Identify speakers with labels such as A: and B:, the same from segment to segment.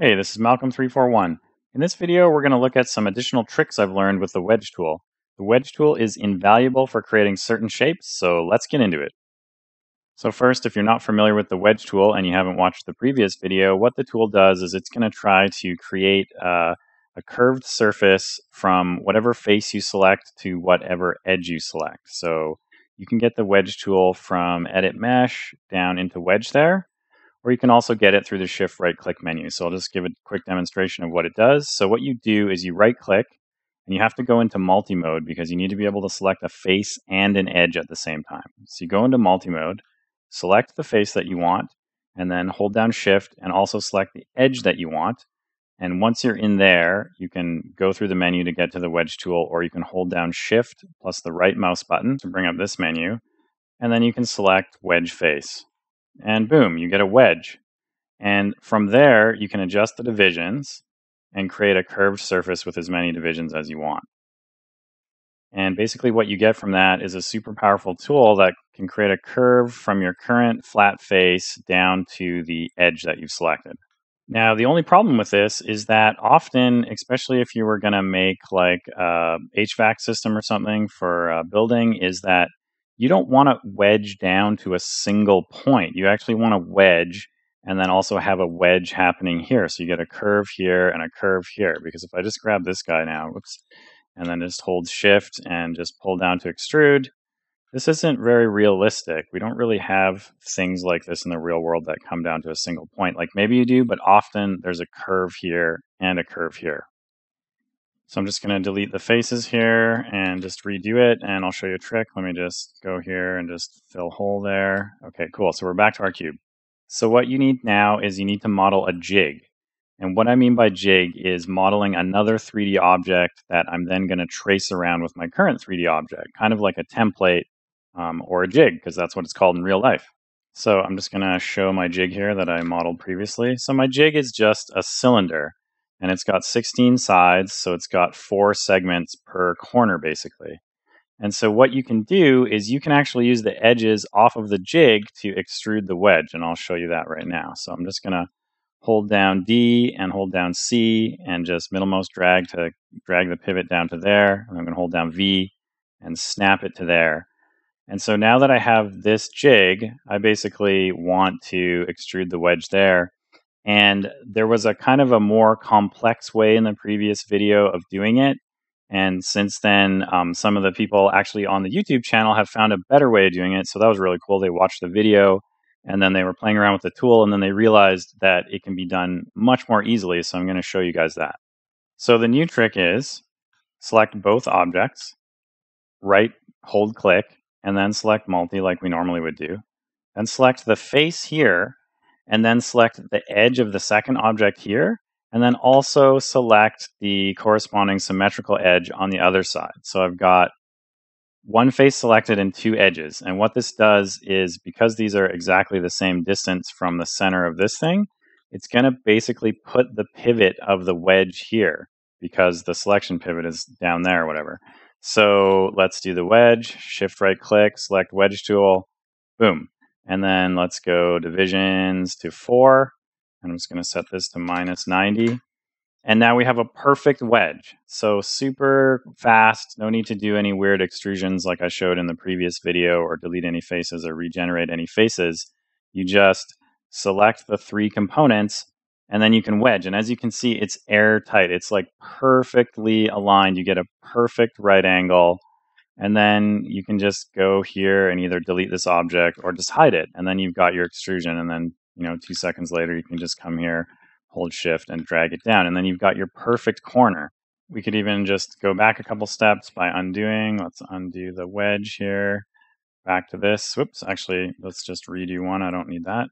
A: Hey, this is Malcolm341. In this video, we're going to look at some additional tricks I've learned with the wedge tool. The wedge tool is invaluable for creating certain shapes, so let's get into it. So first, if you're not familiar with the wedge tool and you haven't watched the previous video, what the tool does is it's going to try to create uh, a curved surface from whatever face you select to whatever edge you select. So you can get the wedge tool from Edit Mesh down into wedge there or you can also get it through the shift right click menu. So I'll just give a quick demonstration of what it does. So what you do is you right click and you have to go into multi-mode because you need to be able to select a face and an edge at the same time. So you go into multi-mode, select the face that you want, and then hold down shift and also select the edge that you want. And once you're in there, you can go through the menu to get to the wedge tool, or you can hold down shift plus the right mouse button to bring up this menu. And then you can select wedge face and boom, you get a wedge. And from there, you can adjust the divisions and create a curved surface with as many divisions as you want. And basically, what you get from that is a super powerful tool that can create a curve from your current flat face down to the edge that you've selected. Now, the only problem with this is that often, especially if you were going to make like a HVAC system or something for a building, is that you don't want to wedge down to a single point. You actually want to wedge and then also have a wedge happening here. So you get a curve here and a curve here. Because if I just grab this guy now, whoops, and then just hold shift and just pull down to extrude, this isn't very realistic. We don't really have things like this in the real world that come down to a single point. Like maybe you do, but often there's a curve here and a curve here. So I'm just going to delete the faces here and just redo it. And I'll show you a trick. Let me just go here and just fill hole there. Okay, cool. So we're back to our cube. So what you need now is you need to model a jig. And what I mean by jig is modeling another 3D object that I'm then going to trace around with my current 3D object, kind of like a template um, or a jig, because that's what it's called in real life. So I'm just going to show my jig here that I modeled previously. So my jig is just a cylinder and it's got 16 sides, so it's got four segments per corner basically. And so what you can do is you can actually use the edges off of the jig to extrude the wedge, and I'll show you that right now. So I'm just going to hold down D and hold down C and just middle mouse drag to drag the pivot down to there. And I'm to hold down V and snap it to there. And so now that I have this jig, I basically want to extrude the wedge there. And there was a kind of a more complex way in the previous video of doing it. And since then, um, some of the people actually on the YouTube channel have found a better way of doing it. So that was really cool. They watched the video and then they were playing around with the tool and then they realized that it can be done much more easily. So I'm going to show you guys that. So the new trick is select both objects, right hold click, and then select multi like we normally would do. Then select the face here and then select the edge of the second object here, and then also select the corresponding symmetrical edge on the other side. So I've got one face selected and two edges. And what this does is because these are exactly the same distance from the center of this thing, it's going to basically put the pivot of the wedge here because the selection pivot is down there or whatever. So let's do the wedge, shift right click, select wedge tool, boom. And then let's go divisions to four. I'm just going to set this to minus 90. And now we have a perfect wedge. So super fast, no need to do any weird extrusions like I showed in the previous video or delete any faces or regenerate any faces. You just select the three components and then you can wedge. And as you can see, it's airtight. It's like perfectly aligned. You get a perfect right angle and then you can just go here and either delete this object or just hide it. And then you've got your extrusion. And then, you know, two seconds later, you can just come here, hold shift and drag it down. And then you've got your perfect corner. We could even just go back a couple steps by undoing. Let's undo the wedge here. Back to this. Whoops, actually, let's just redo one. I don't need that.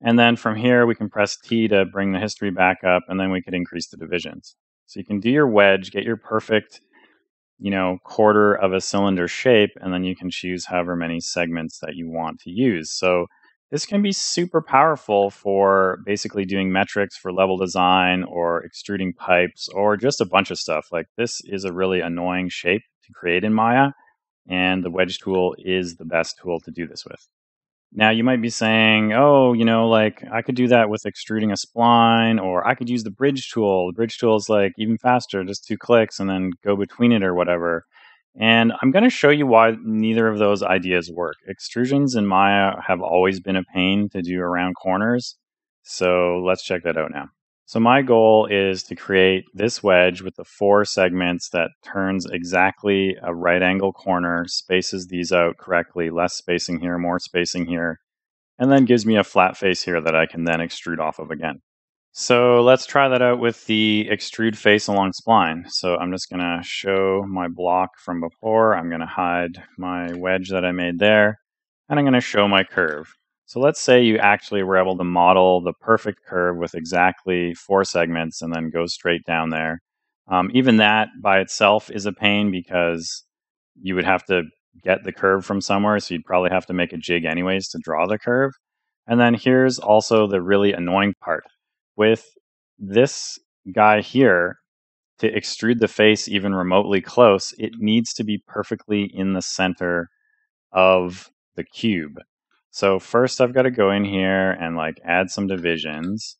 A: And then from here, we can press T to bring the history back up, and then we could increase the divisions. So you can do your wedge, get your perfect you know, quarter of a cylinder shape, and then you can choose however many segments that you want to use. So this can be super powerful for basically doing metrics for level design or extruding pipes or just a bunch of stuff. Like this is a really annoying shape to create in Maya, and the wedge tool is the best tool to do this with. Now you might be saying, oh, you know, like I could do that with extruding a spline, or I could use the bridge tool. The bridge tool is like even faster, just two clicks and then go between it or whatever. And I'm going to show you why neither of those ideas work. Extrusions in Maya have always been a pain to do around corners. So let's check that out now. So my goal is to create this wedge with the four segments that turns exactly a right angle corner, spaces these out correctly, less spacing here, more spacing here, and then gives me a flat face here that I can then extrude off of again. So let's try that out with the extrude face along spline. So I'm just gonna show my block from before. I'm gonna hide my wedge that I made there, and I'm gonna show my curve. So let's say you actually were able to model the perfect curve with exactly four segments and then go straight down there. Um, even that by itself is a pain because you would have to get the curve from somewhere. So you'd probably have to make a jig anyways to draw the curve. And then here's also the really annoying part. With this guy here, to extrude the face even remotely close, it needs to be perfectly in the center of the cube. So first I've got to go in here and like add some divisions.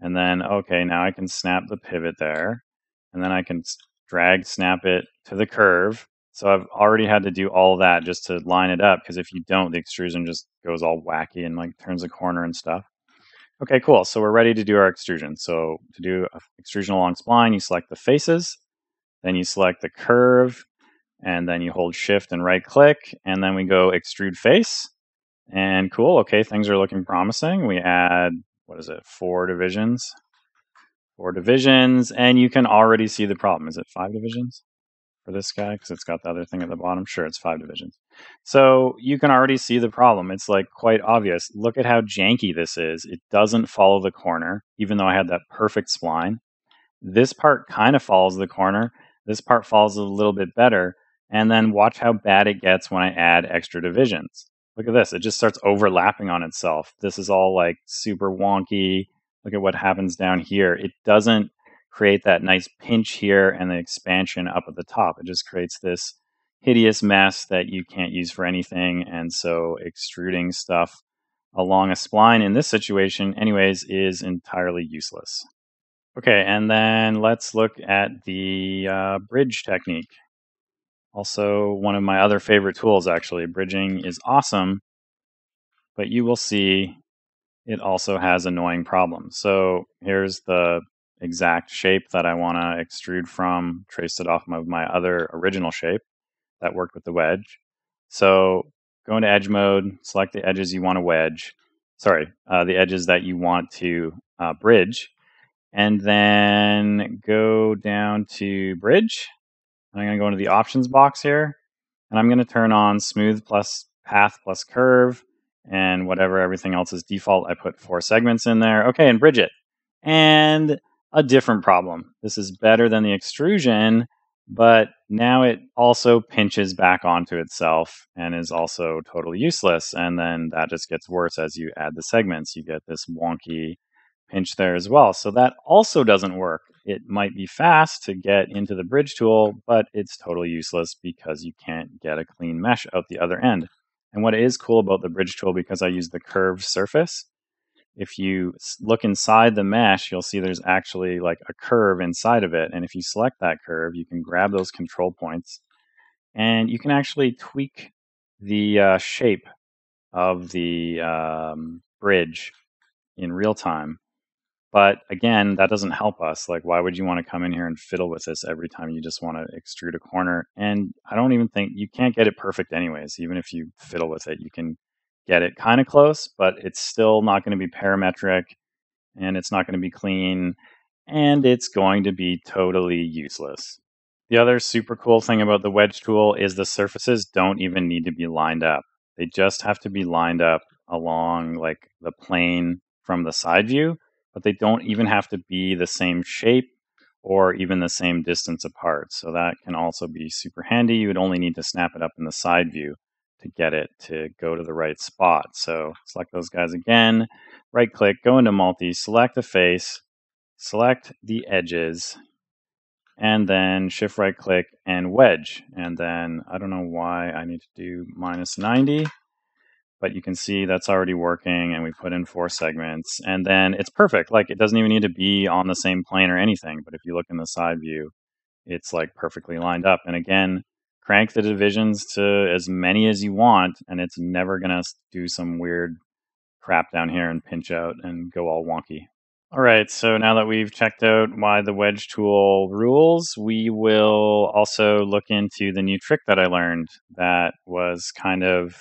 A: And then, okay, now I can snap the pivot there. And then I can drag snap it to the curve. So I've already had to do all that just to line it up because if you don't, the extrusion just goes all wacky and like turns a corner and stuff. Okay, cool. So we're ready to do our extrusion. So to do extrusion along spline, you select the faces, then you select the curve, and then you hold shift and right click, and then we go extrude face. And cool, okay, things are looking promising. We add, what is it, four divisions? Four divisions, and you can already see the problem. Is it five divisions for this guy? Because it's got the other thing at the bottom. Sure, it's five divisions. So you can already see the problem. It's like quite obvious. Look at how janky this is. It doesn't follow the corner, even though I had that perfect spline. This part kind of follows the corner. This part follows a little bit better. And then watch how bad it gets when I add extra divisions. Look at this. It just starts overlapping on itself. This is all like super wonky. Look at what happens down here. It doesn't create that nice pinch here and the expansion up at the top. It just creates this hideous mess that you can't use for anything. And so extruding stuff along a spline in this situation, anyways, is entirely useless. Okay, and then let's look at the uh, bridge technique. Also, one of my other favorite tools, actually. Bridging is awesome, but you will see it also has annoying problems. So here's the exact shape that I want to extrude from, traced it off of my other original shape that worked with the wedge. So go into edge mode, select the edges you want to wedge, sorry, uh, the edges that you want to uh, bridge, and then go down to bridge I'm going to go into the options box here, and I'm going to turn on smooth plus path plus curve, and whatever everything else is default, I put four segments in there. Okay, and bridge it. And a different problem. This is better than the extrusion, but now it also pinches back onto itself and is also totally useless. And then that just gets worse as you add the segments. You get this wonky pinch there as well. So that also doesn't work. It might be fast to get into the bridge tool, but it's totally useless because you can't get a clean mesh out the other end. And what is cool about the bridge tool, because I use the curved surface, if you look inside the mesh, you'll see there's actually like a curve inside of it. And if you select that curve, you can grab those control points and you can actually tweak the uh, shape of the um, bridge in real time. But again, that doesn't help us. Like, why would you want to come in here and fiddle with this every time you just want to extrude a corner? And I don't even think you can't get it perfect, anyways. Even if you fiddle with it, you can get it kind of close, but it's still not going to be parametric and it's not going to be clean and it's going to be totally useless. The other super cool thing about the wedge tool is the surfaces don't even need to be lined up. They just have to be lined up along like the plane from the side view but they don't even have to be the same shape or even the same distance apart. So that can also be super handy. You would only need to snap it up in the side view to get it to go to the right spot. So select those guys again, right click, go into multi, select the face, select the edges, and then shift right click and wedge. And then I don't know why I need to do minus 90, but you can see that's already working and we put in four segments and then it's perfect. Like it doesn't even need to be on the same plane or anything. But if you look in the side view, it's like perfectly lined up. And again, crank the divisions to as many as you want and it's never going to do some weird crap down here and pinch out and go all wonky. All right, so now that we've checked out why the wedge tool rules, we will also look into the new trick that I learned that was kind of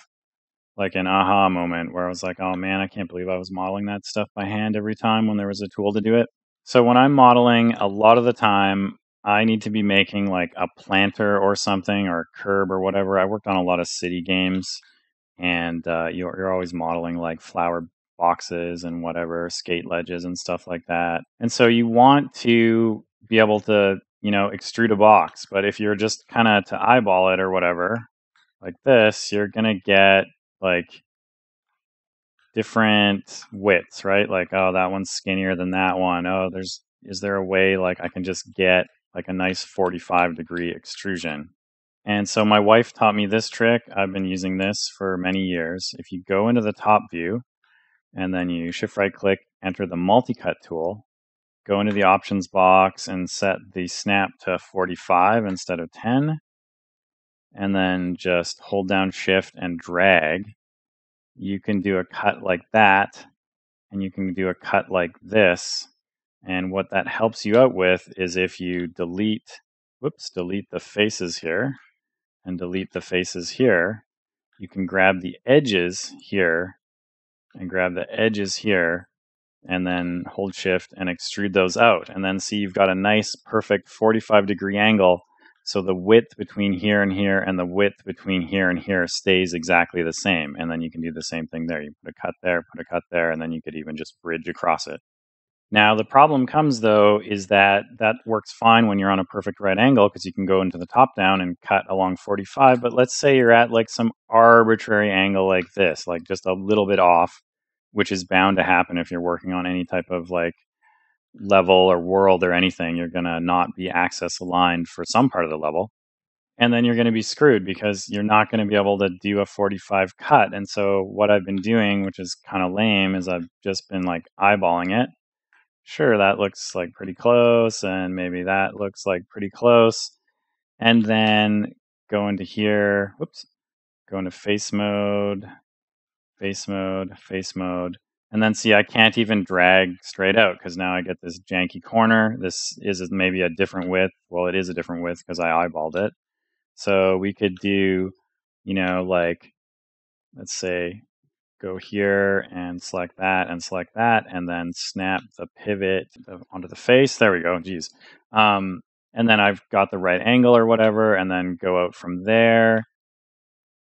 A: like an aha moment where I was like, oh man, I can't believe I was modeling that stuff by hand every time when there was a tool to do it. So when I'm modeling, a lot of the time, I need to be making like a planter or something or a curb or whatever. I worked on a lot of city games and uh, you're, you're always modeling like flower boxes and whatever, skate ledges and stuff like that. And so you want to be able to, you know, extrude a box. But if you're just kind of to eyeball it or whatever, like this, you're going to get like different widths, right? Like, oh, that one's skinnier than that one. Oh, there's, is there a way like I can just get like a nice 45 degree extrusion? And so my wife taught me this trick. I've been using this for many years. If you go into the top view and then you shift right click, enter the multi-cut tool, go into the options box and set the snap to 45 instead of 10, and then just hold down shift and drag, you can do a cut like that, and you can do a cut like this. And what that helps you out with is if you delete, whoops, delete the faces here and delete the faces here, you can grab the edges here and grab the edges here and then hold shift and extrude those out. And then see you've got a nice perfect 45 degree angle. So the width between here and here and the width between here and here stays exactly the same. And then you can do the same thing there. You put a cut there, put a cut there, and then you could even just bridge across it. Now, the problem comes though is that that works fine when you're on a perfect right angle because you can go into the top down and cut along 45. But let's say you're at like some arbitrary angle like this, like just a little bit off, which is bound to happen if you're working on any type of like level or world or anything. You're going to not be axis aligned for some part of the level. And then you're going to be screwed because you're not going to be able to do a 45 cut. And so, what I've been doing, which is kind of lame, is I've just been like eyeballing it sure, that looks like pretty close, and maybe that looks like pretty close. And then go into here, whoops, go into face mode, face mode, face mode. And then see, I can't even drag straight out because now I get this janky corner. This is maybe a different width. Well, it is a different width because I eyeballed it. So we could do, you know, like, let's say go here and select that and select that and then snap the pivot onto the face. There we go. Geez. Um, and then I've got the right angle or whatever and then go out from there.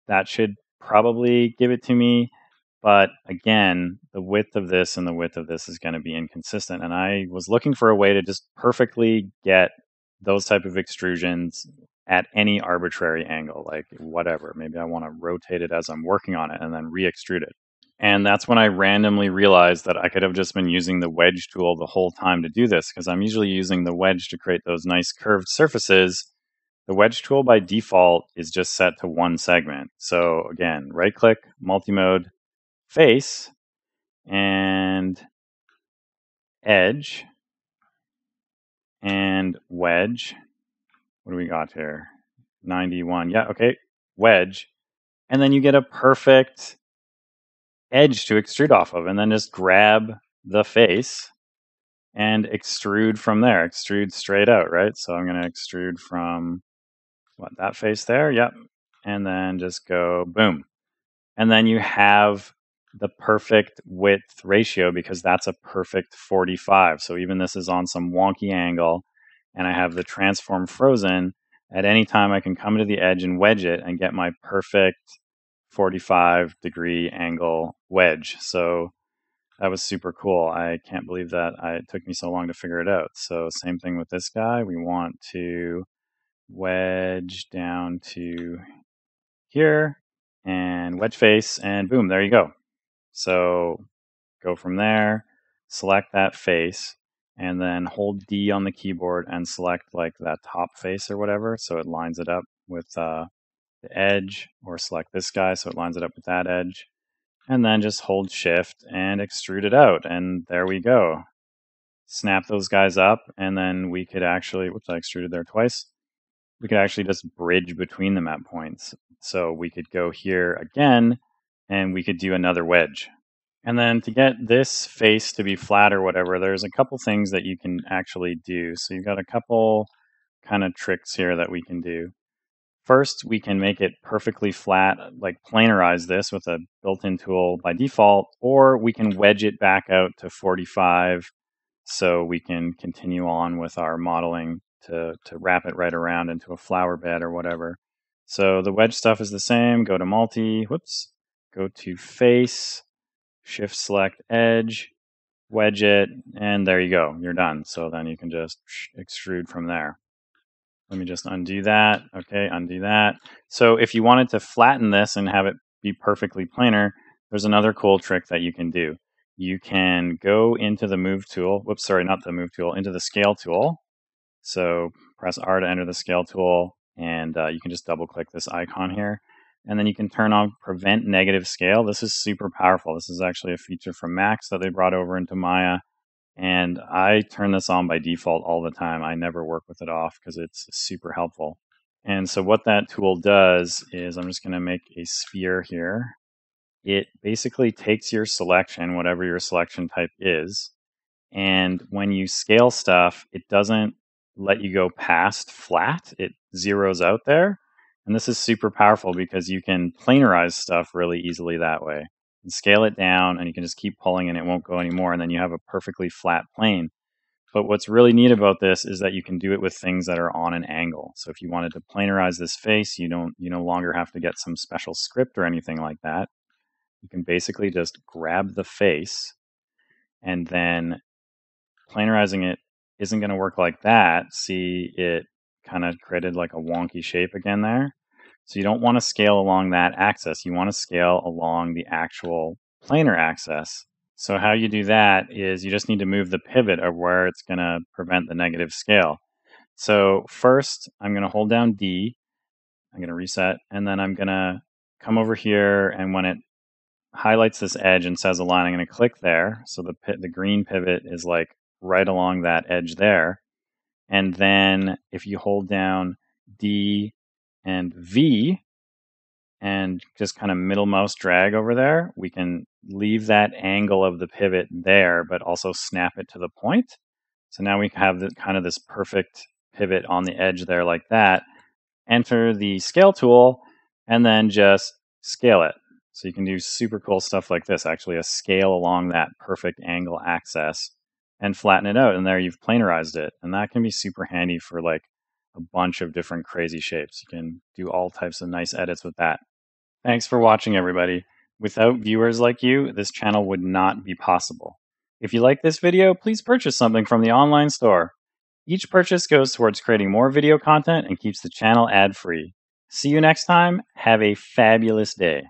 A: That should probably give it to me. But again, the width of this and the width of this is going to be inconsistent. And I was looking for a way to just perfectly get those type of extrusions at any arbitrary angle, like whatever. Maybe I want to rotate it as I'm working on it and then re extrude it. And that's when I randomly realized that I could have just been using the wedge tool the whole time to do this because I'm usually using the wedge to create those nice curved surfaces. The wedge tool by default is just set to one segment. So again, right click, multi mode, face, and edge, and wedge what do we got here? 91. Yeah, okay. Wedge. And then you get a perfect edge to extrude off of. And then just grab the face and extrude from there. Extrude straight out, right? So I'm going to extrude from what that face there. Yep. And then just go boom. And then you have the perfect width ratio because that's a perfect 45. So even this is on some wonky angle and I have the transform frozen, at any time I can come to the edge and wedge it and get my perfect 45 degree angle wedge. So that was super cool. I can't believe that I, it took me so long to figure it out. So same thing with this guy. We want to wedge down to here and wedge face and boom, there you go. So go from there, select that face, and then hold D on the keyboard and select like that top face or whatever. So it lines it up with uh, the edge or select this guy. So it lines it up with that edge. and then just hold shift and extrude it out. And there we go. Snap those guys up, and then we could actually, whoops, I extruded there twice. We could actually just bridge between them at points. So we could go here again, and we could do another wedge. And then to get this face to be flat or whatever, there's a couple things that you can actually do. So you've got a couple kind of tricks here that we can do. First, we can make it perfectly flat, like planarize this with a built-in tool by default, or we can wedge it back out to 45 so we can continue on with our modeling to, to wrap it right around into a flower bed or whatever. So the wedge stuff is the same. Go to multi, whoops, go to face, shift select edge, wedge it, and there you go. You're done. So then you can just extrude from there. Let me just undo that. Okay, undo that. So if you wanted to flatten this and have it be perfectly planar, there's another cool trick that you can do. You can go into the move tool. Whoops, sorry, not the move tool, into the scale tool. So press R to enter the scale tool, and uh, you can just double click this icon here. And then you can turn on prevent negative scale. This is super powerful. This is actually a feature from Max that they brought over into Maya. And I turn this on by default all the time. I never work with it off because it's super helpful. And so what that tool does is I'm just going to make a sphere here. It basically takes your selection, whatever your selection type is, and when you scale stuff, it doesn't let you go past flat. It zeroes out there. And this is super powerful because you can planarize stuff really easily that way and scale it down and you can just keep pulling and it won't go anymore and then you have a perfectly flat plane. But what's really neat about this is that you can do it with things that are on an angle. So if you wanted to planarize this face, you don't you no longer have to get some special script or anything like that. You can basically just grab the face and then planarizing it isn't going to work like that. See, it kind of created like a wonky shape again there. So you don't want to scale along that axis. You want to scale along the actual planar axis. So how you do that is you just need to move the pivot of where it's going to prevent the negative scale. So first, I'm going to hold down D. I'm going to reset, and then I'm going to come over here, and when it highlights this edge and says align, I'm going to click there. So the the green pivot is like right along that edge there. And then if you hold down D and V and just kind of middle mouse drag over there, we can leave that angle of the pivot there, but also snap it to the point. So now we have the, kind of this perfect pivot on the edge there like that. Enter the scale tool and then just scale it. So you can do super cool stuff like this, actually a scale along that perfect angle axis and flatten it out. And there you've planarized it. And that can be super handy for like a bunch of different crazy shapes. You can do all types of nice edits with that. Thanks for watching, everybody. Without viewers like you, this channel would not be possible. If you like this video, please purchase something from the online store. Each purchase goes towards creating more video content and keeps the channel ad-free. See you next time. Have a fabulous day.